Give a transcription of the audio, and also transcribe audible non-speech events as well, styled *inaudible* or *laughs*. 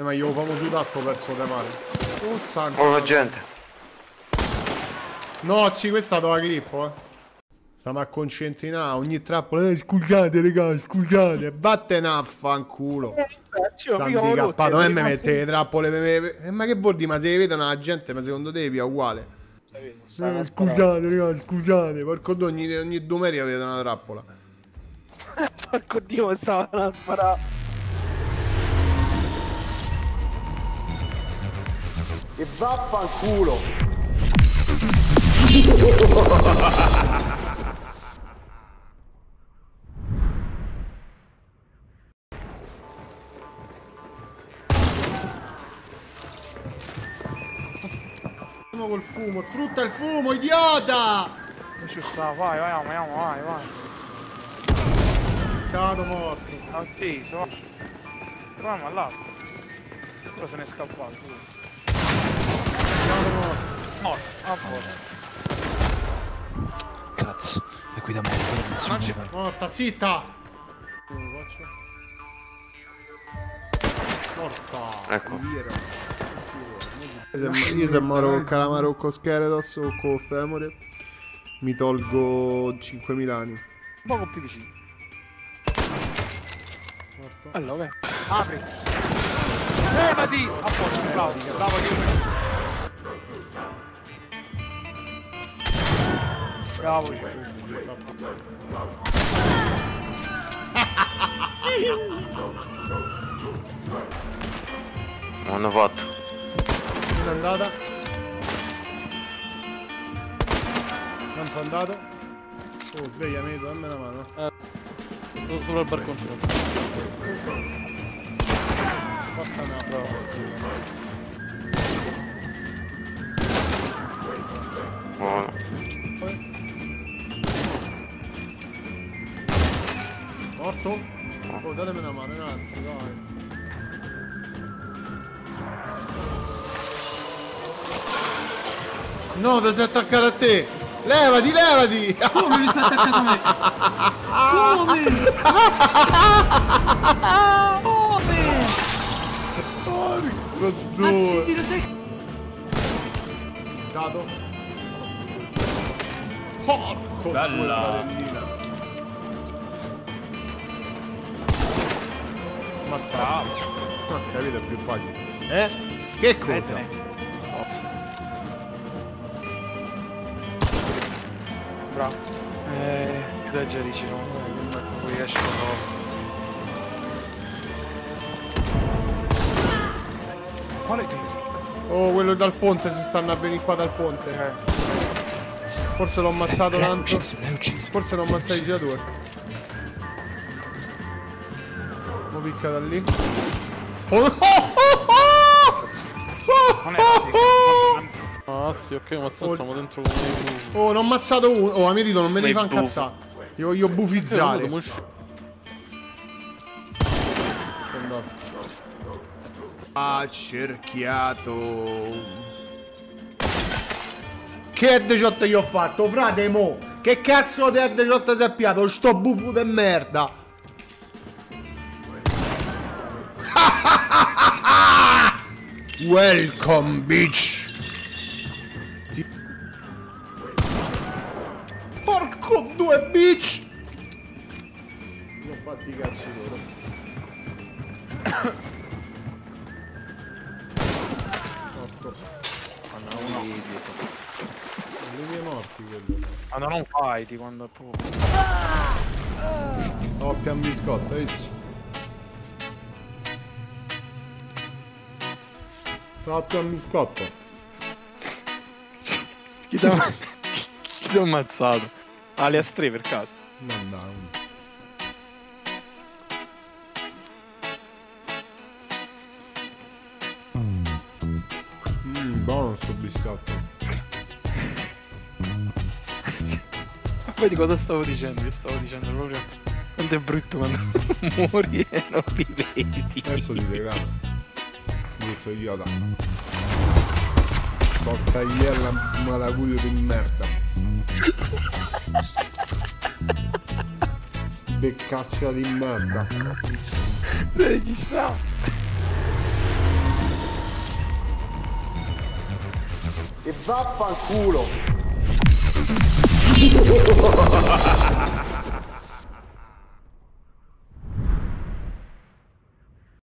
Eh, ma io famo su da sto pezzo di mare. Oh santo. Oh, la gente. No, sì, questa è la clip, eh. Stiamo a concentrare, ogni trappola. Eh, scusate, raga, scusate. Vattene a fanculo. San cappato, non è me mette le trappole. Me, me, me, ma che vuol dire? Ma se le vedono la gente, ma secondo te è uguale? Eh, scusate, raga, scusate. Porco dio, ogni, ogni domenica vedo una trappola. *laughs* Porco dio, stavano a sparare. E vaffanculo! Fumo col fumo, sfrutta il fumo, idiota! Non ci sta, vai, vai, andiamo, vai, vai. Ciao, morto. Atteso. Proviamo all'altro. Però se ne è scappato. Morto, a posto. Cazzo, è qui da morto. Non ci Morta, zitta! Morta! Ecco. Io se muoro con calamaro o con Skeletos o con Femore mi tolgo 5.000 anni. Un poco più vicino. Morto. Allora. Apri. Levati! A posto, bravo, bravo io. Bravo. Non *laughs* hanno fatto. Non è andata. Non fa andato. Oh, sveglia, Medo, dammi una mano. Solo al balconcino. Morto? Oh, datemi una mano, un altro, dai. No, ti sei attaccato a te! Levati, levati! Come mi sta attaccato a me? Come? *laughs* Come? Porco due! lo sai Dato. Porco Bella. Ammazzato. Ah, capito, è più facile. Eh? Che cosa? Bravo. Eh, dai già vicino. Poi riesce a Quale tiro? Oh, quello dal ponte si stanno a venire qua dal ponte. Eh. Forse l'ho ammazzato tanto. ucciso. Forse l'ho ammazzato i giratori. Mo picca da lì. Oh, oh, oh! Ah, sì, ok, ma sta- stiamo dentro con i Oh, ne ho ammazzato uno. Oh, Amerito, non me devi far incazzare. Io voglio bufizzare. Usci- Ha cerchiato. Che headshot gli ho fatto, frate mo? Che cazzo di headshot si è piato? Sto buffo de merda. Welcome, bitch. Ti- Porco due, bitch. Mi sono fatti i cazzi loro. Morto. Non li morti quello. Ma non fighti quando è proprio. Oh, pian biscotto, hai visto? No, pian biscotto. Chi ti ha chi ti ha ammazzato? Alias 3 per caso. Non dai. Mmm, buono sto biscotto. Vedi cosa stavo dicendo? Io stavo dicendo proprio quanto è brutto quando *laughs* muori e non rivedi. Adesso ti regalo. Brutto Yoda. Portagliella malaguglio di merda. Beccaccia di merda. Dai, ci sta. E vaffanculo. *laughs*